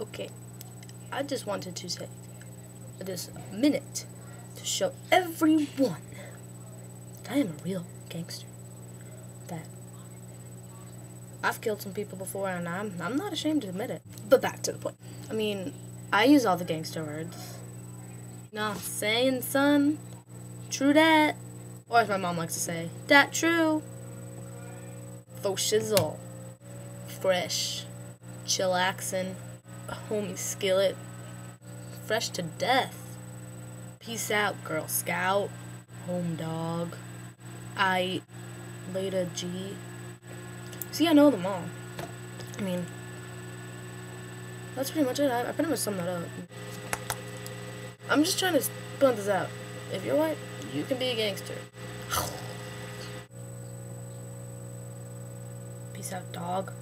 Okay, I just wanted to take this minute to show everyone that I am a real gangster. That I've killed some people before and I'm, I'm not ashamed to admit it. But back to the point. I mean, I use all the gangster words. Not saying, son. True that. Or as my mom likes to say, that true. Faux shizzle. Fresh. Chillaxin. Homie skillet. Fresh to death. Peace out, Girl Scout. Home dog. I. Leda G. See, I know them all. I mean, that's pretty much it. I, I pretty much summed that up. I'm just trying to point this out. If you're white, you can be a gangster. Peace out, dog.